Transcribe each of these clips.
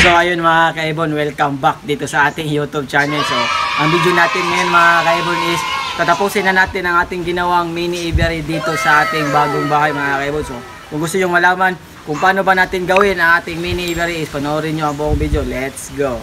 So ayun mga kaibon, welcome back dito sa ating YouTube channel. So ang video natin ngayon mga kaibon is tatapusin na natin ang ating ginawang mini aviary dito sa ating bagong bahay mga kaibon. So kung gusto nyo malaman kung paano ba natin gawin ang ating mini aviary is panoorin nyo ang buong video. Let's go!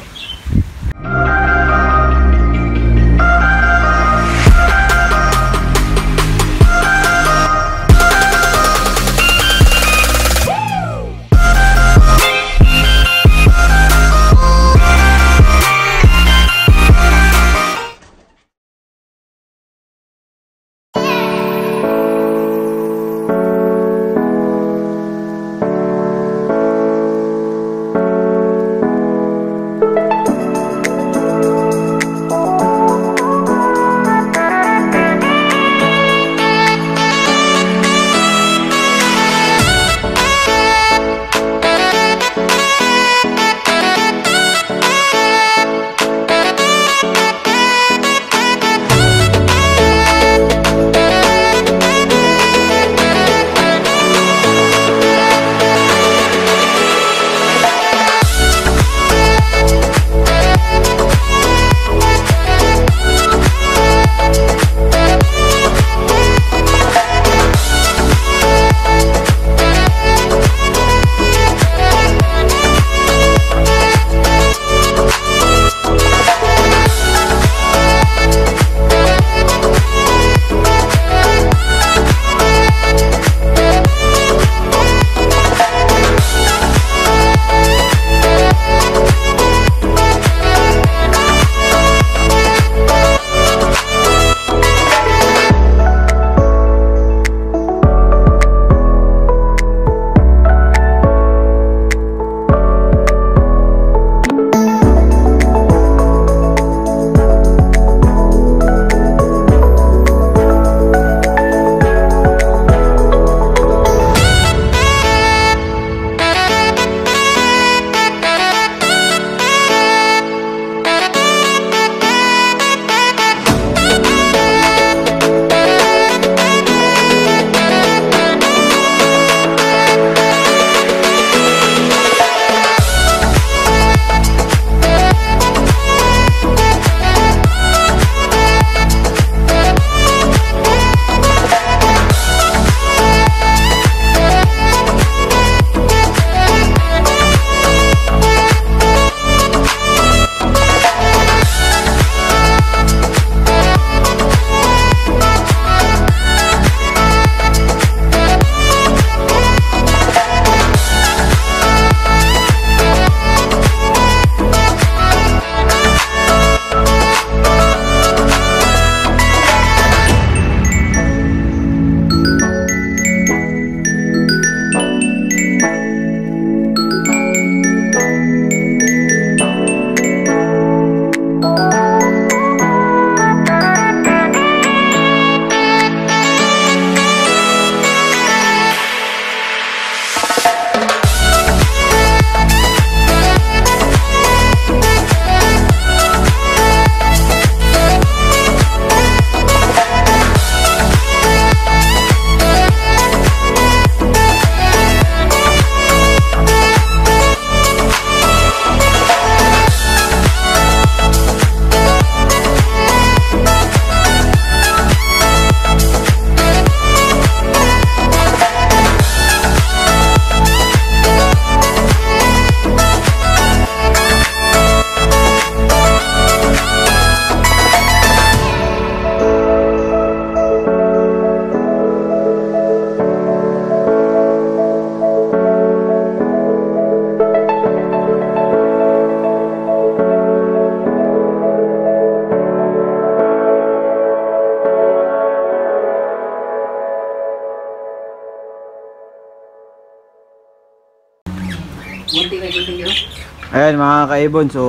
Ayan mga kaibon, so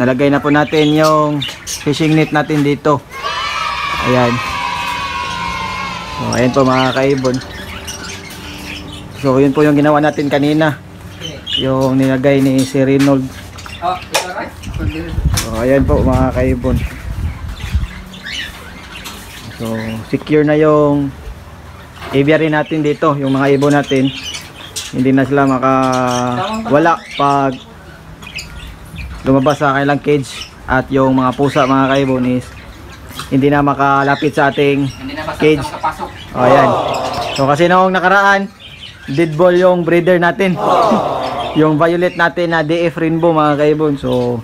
nalagay na po natin yung fishing net natin dito. Ayan. So ayan po mga kaibon. So yun po yung ginawa natin kanina. Yung nilagay ni si Reynold. So ayan po mga kaibon. So secure na yung aviary natin dito, yung mga ibon natin. Hindi na sila makawala pag lumabas sa kanilang cage. At yung mga pusa mga kaibon is hindi na makalapit sa ating Cage. oh, ayan. So kasi noong nakaraan dead ball yung breeder natin. Yung violet natin na DF rainbow mga kaibon. So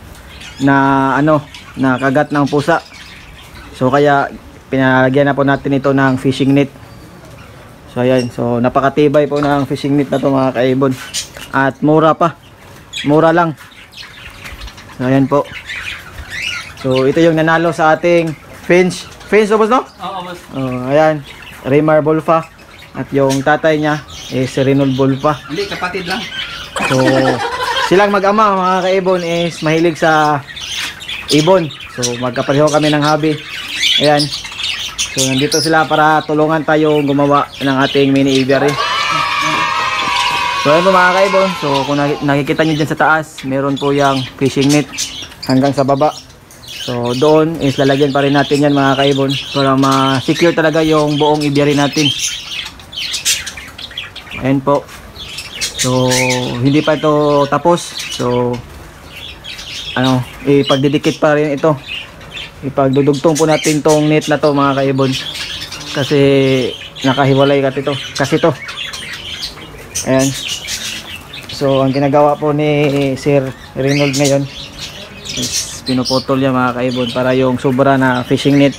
na ano na kagat ng pusa. So kaya pinalagyan na po natin ito ng fishing net so ayan so napakatibay po ng fishing net na to mga kaibon at mura pa mura lang so ayan po so ito yung nanalo sa ating Finch Finch ubos no? Oo, boss. Oh, ayan Raymar Bolfa at yung tatay niya is si Reynold Bolfa Hindi, kapatid lang. So, silang mag-ama mga kaibon is mahilig sa ibon. So, magkapareho kami ng hobby. Ayan. So, nandito sila para tulungan tayo gumawa ng ating mini aviary. So, ayan po mga kaibon. So, kung naki- nakikita nyo dyan sa taas, meron po yung fishing net hanggang sa baba. So, doon is lalagyan pa rin natin yan mga kaibon para ma-secure talaga yung buong aviary natin. Ayan po. So, hindi pa ito tapos. So, ano, ipagdidikit pa rin ito. Ipagdudugtong po natin tong net na to mga kaibon. Kasi nakahiwalay kasi to. Kasi to. Ayan. So, ang ginagawa po ni Sir Reynold ngayon is pinuputol niya mga kaibon para yung sobra na fishing net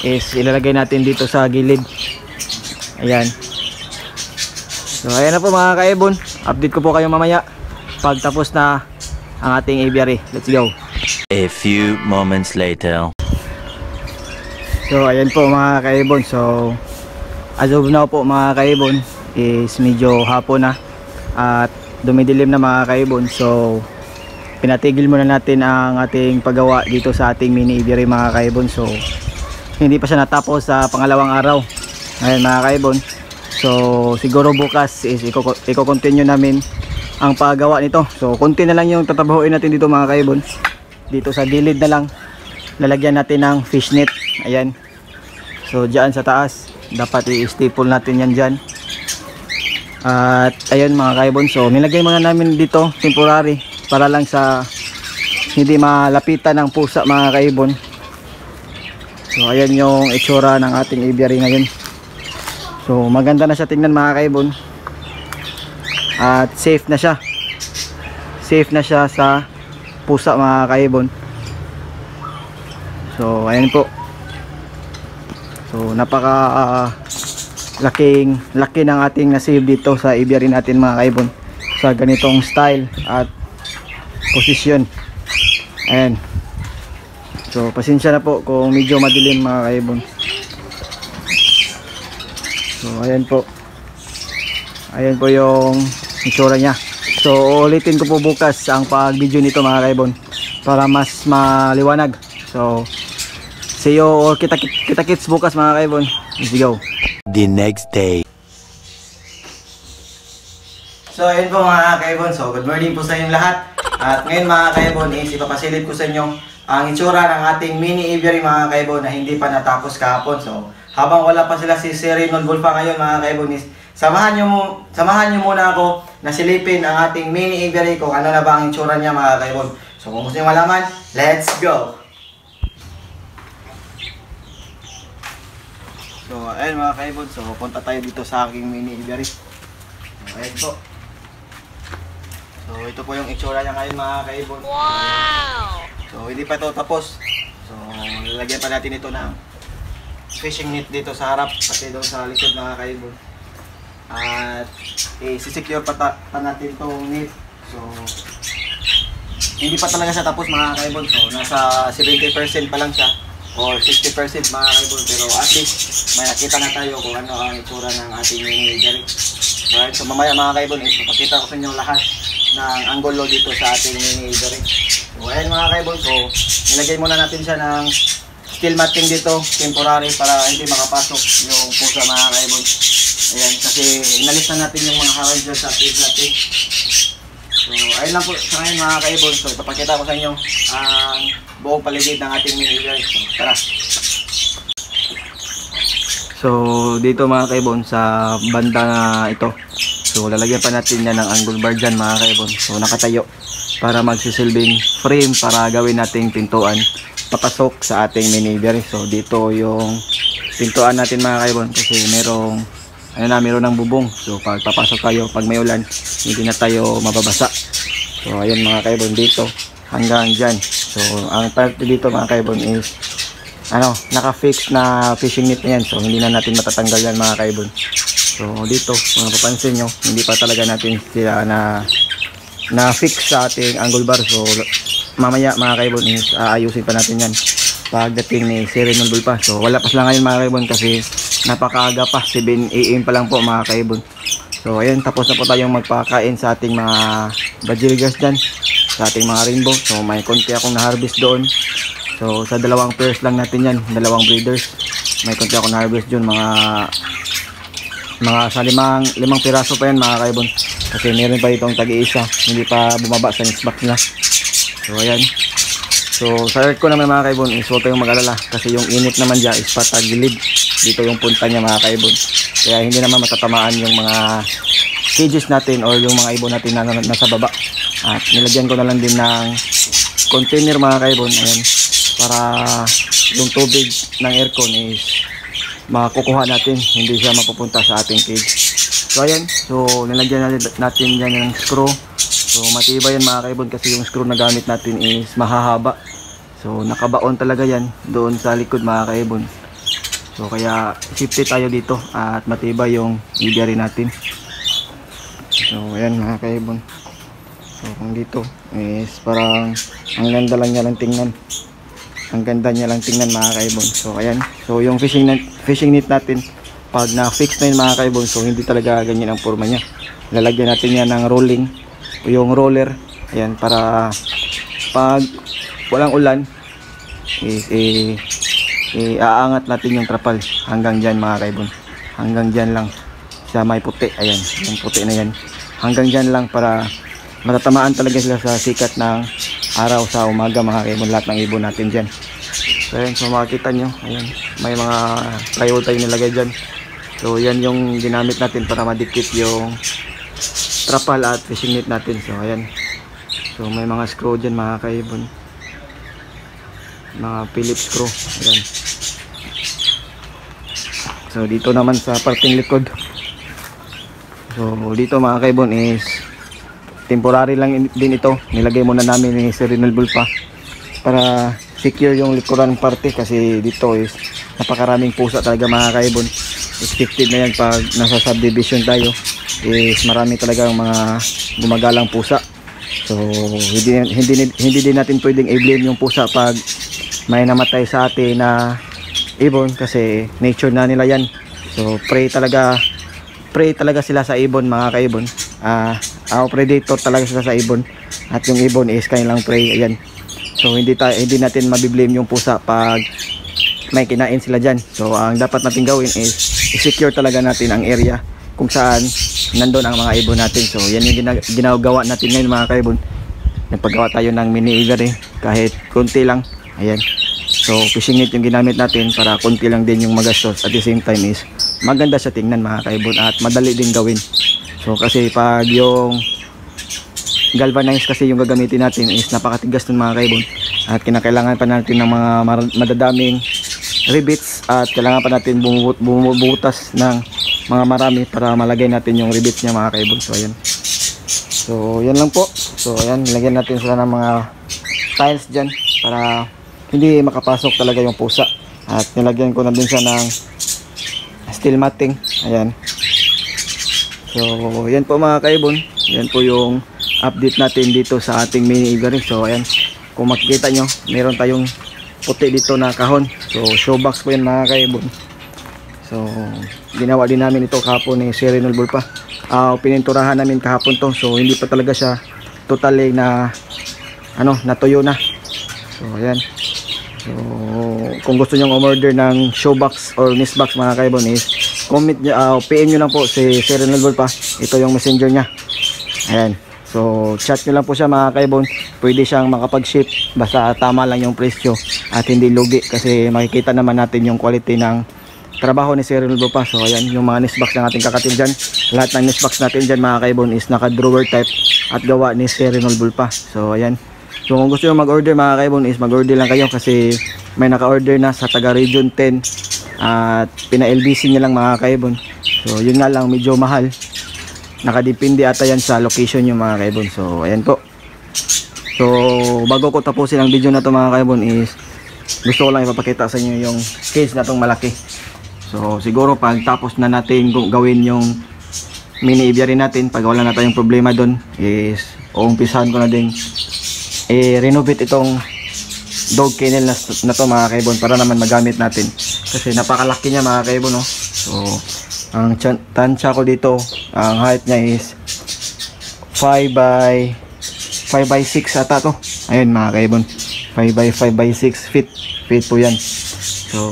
is ilalagay natin dito sa gilid. Ayan. So ayan na po mga kaibon. Update ko po kayo mamaya pag tapos na ang ating aviary. Let's go. A few moments later. So ayan po mga kaibon. So as of now po mga kaibon is medyo hapon na at dumidilim na mga kaibon. So pinatigil muna natin ang ating paggawa dito sa ating mini aviary mga kaibon. So hindi pa siya natapos sa pangalawang araw. Ayan mga kaibon. So siguro bukas is iko-continue namin ang paggawa nito. So konti na lang yung tatabahuin natin dito mga kaibon. Dito sa gilid na lang lalagyan natin ng fish net. Ayan. So diyan sa taas dapat i-staple natin yan diyan. At ayun mga kaibon. So nilagay mga namin dito temporary para lang sa hindi malapitan ng pusa mga kaibon. So ayan yung itsura ng ating aviary ngayon. So maganda na siya tingnan mga kaibon. At safe na siya. Safe na siya sa pusa mga kaibon. So ayan po. So napaka ah, laking laki ng ating nasave dito sa aviary natin mga kaibon. Sa ganitong style at posisyon. Ayan. So pasensya na po kung medyo madilim mga kaibon. So ayan po. Ayan po yung itsura niya. So ulitin ko po bukas ang pag-video nito mga kaibon para mas maliwanag. So see you or kita kita kits bukas mga kaibon. Let's go. The next day. So ayun po mga kaibon. So good morning po sa inyong lahat. At ngayon mga kaibon is ipapasilip ko sa inyo ang itsura ng ating mini aviary mga kaibon na hindi pa natapos kahapon. So habang wala pa sila si Sir Reynold Bulfa ngayon mga kaibon is samahan nyo, mo, samahan nyo muna ako na silipin ang ating mini aviary kung ano na ba ang itsura niya mga kaibon. So kung gusto nyo malaman, let's go! So ayun mga kaibon, so punta tayo dito sa aking mini aviary. So ayun po. So ito po yung itsura niya ngayon mga kaibon. Wow! So hindi pa ito tapos. So lalagyan pa natin ito ng fishing net dito sa harap pati doon sa likod mga kaibon. At i-secure pa, ta- pa natin itong net. So hindi pa talaga siya tapos mga kaibon. So nasa 70% pa lang siya or 60% mga kaibon. Pero at least may nakita na tayo kung ano ang itsura ng ating aviary. Alright, so mamaya mga kaibon, is papakita ko sa inyo lahat ng angulo dito sa ating aviary. So ayan mga kaibon, so nilagay muna natin siya ng steel matting dito, temporary para hindi makapasok yung pusa mga kaibon. Ayan, kasi inalis na natin yung mga harrow sa cage natin. So ayun lang po sa ngayon mga kaibon, so ipapakita ko sa inyo ang buong paligid ng ating mini aviary. So tara! So dito mga kaibon sa banda na ito So lalagyan pa natin yan ng angle bar dyan mga kaibon. So nakatayo para magsisilbing frame para gawin nating pintuan papasok sa ating mini bearing. So dito yung pintuan natin mga kaibon kasi merong ano na meron ng bubong. So pag papasok tayo pag may ulan hindi na tayo mababasa. So ayun mga kaibon dito hanggang dyan. So ang parte dito mga kaibon is ano, naka-fix na fishing net na yan. So, hindi na natin matatanggal yan mga kaibon. So, dito, kung napapansin nyo, hindi pa talaga natin sila na na-fix sa ating angle bar. So, mamaya mga kaibon is aayusin pa natin yan pagdating ni Sir Renal pa. So, wala pa sila ngayon mga kaibon kasi napakaaga pa. 7 AM pa lang po mga kaibon. So, ayun, tapos na po tayong magpakain sa ating mga bajilgas dyan. Sa ating mga rainbow. So, may konti akong na-harvest doon. So sa dalawang pairs lang natin yan, dalawang breeders. May konti ako na-harvest dyan, mga mga sa limang, limang piraso pa yan mga kaibon. Kasi meron pa itong tagi-isa, hindi pa bumaba sa next box nila. So ayan. So sa earth ko naman mga kaibon is huwag kayong mag-alala kasi yung init naman dyan is patagilid. Dito yung punta niya mga kaibon. Kaya hindi naman matatamaan yung mga cages natin or yung mga ibon natin na na- nasa baba. At nilagyan ko na lang din ng container mga kaibon. Ayan. Para yung tubig ng aircon is makukuha natin. Hindi siya mapupunta sa ating cage. So ayan. So nilagyan natin, natin yan ng screw. So matibay yan mga kaibon kasi yung screw na gamit natin is mahahaba. So nakabaon talaga yan doon sa likod mga kaibon so kaya safety tayo dito at matibay yung aviary natin. So ayan mga kaibon. So kung dito is parang ang ganda lang niya lang tingnan. Ang ganda niya lang tingnan mga kaibon. So ayan. So yung fishing net, fishing net natin pag na fix na yun mga kaibon so hindi talaga ganyan ang forma niya. Lalagyan natin yan ng rolling yung roller ayan para pag walang ulan is i iaangat natin yung trapal. Hanggang dyan mga kaibon. Hanggang dyan lang. Sa may puti. Ayan yung puti na yan. Hanggang dyan lang para matatamaan talaga sila sa sikat ng araw sa umaga mga kaibon. Lahat ng ibon natin dyan. So ayan so makikita nyo. Ayan may mga plywood tayo nilagay dyan. So yan yung ginamit natin para madikit yung trapal at fishing net natin. So ayan. So may mga screw dyan mga kaibon. Mga Phillips screw. Ayan so dito naman sa parting likod. So dito mga kaibon is temporary lang in- din ito. Nilagay muna namin ni Sir Rinal Bulpa para secure yung likuran parte kasi dito is napakaraming pusa talaga mga kaibon. Expected na yan pag nasa subdivision tayo. Is marami talaga mga gumagalang pusa. So hindi, hindi, hindi din natin pwedeng i-blame yung pusa pag may namatay sa atin na ibon kasi nature na nila yan. So pray talaga prey talaga sila sa ibon mga kaibon. Ah uh, predator talaga sila sa ibon. At yung ibon is kanilang prey ayan. So hindi ta hindi natin mabiblame yung pusa pag may kinain sila dyan. So ang dapat natin gawin is i-secure talaga natin ang area kung saan nandun ang mga ibon natin. So yan yung gina- ginagawa natin ngayon mga kaibon. Nagpagawa tayo ng mini aviary kahit konti lang. Ayan so fishing net yung ginamit natin para konti lang din yung magastos. At the same time is maganda sa tingnan mga kaibon at madali din gawin. So kasi pag yung galvanized kasi yung gagamitin natin is napakatigas ng mga kaibon. At kinakailangan pa natin ng mga madadaming rivets at kailangan pa natin bumubut bumubutas ng mga marami para malagay natin yung rivets niya mga kaibon. So ayan. So yan lang po. So ayan nilagyan natin sila ng mga tiles dyan para hindi makapasok talaga yung pusa. At nilagyan ko na din siya ng steel matting. Ayan. So yan po mga kaibon. Yan po yung update natin dito sa ating mini igaring so ayan. Kung makikita nyo meron tayong puti dito na kahon. So showbox po yan mga kaibon. So ginawa din namin ito kahapon ni Sir Renal pa uh, pininturahan namin kahapon to. So hindi pa talaga siya totally na ano natuyo na. So ayan So, kung gusto nyo umorder ng showbox or nistbox mga kaibon is comment nyo, uh, PM nyo lang po si Sir Renal pa. Ito yung messenger niya. Ayan. So, chat nyo lang po siya mga kaibon. Pwede siyang makapag-ship basta tama lang yung presyo at hindi lugi kasi makikita naman natin yung quality ng trabaho ni Sir Ronaldo pa. So ayan, yung mga nest box ng ating kakatil dyan. Lahat ng nest box natin dyan mga kaibon is naka drawer type at gawa ni Sir Ronaldo pa. So ayan. So kung gusto nyo mag-order mga kaibon is mag-order lang kayo kasi may naka-order na sa taga Region 10 at pina-LBC niya lang mga kaibon. So yun nga lang medyo mahal. Nakadepende ata yan sa location yung mga kaibon. So ayan po. So bago ko tapusin ang video na to mga kaibon is gusto ko lang ipapakita sa inyo yung case na malaki. So siguro pag tapos na natin gawin yung mini aviary natin, pag wala na tayong problema doon is uumpisahan ko na din i-renovate itong dog kennel na, na to mga kaibon para naman magamit natin. Kasi napakalaki niya mga kaibon no? so ang tansya ko dito ang height niya is 5 by 5 by 6 ata to. Ayun mga kaibon. 5 by 5 by 6 feet. Feet po yan. So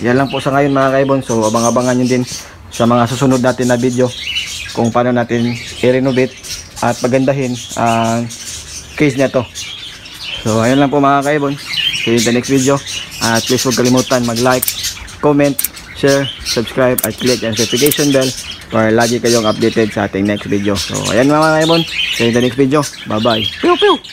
yan lang po sa ngayon mga kaibon. So abang-abangan nyo din sa mga susunod natin na video kung paano natin i-renovate at pagandahin ang case nito So, ayun lang po mga kaibon. See you in the next video. At please huwag kalimutan mag-like, comment, share, subscribe, at click ang notification bell para lagi kayong updated sa ating next video. So, ayan mga kaibon. See you in the next video. Bye-bye. Pew, pew!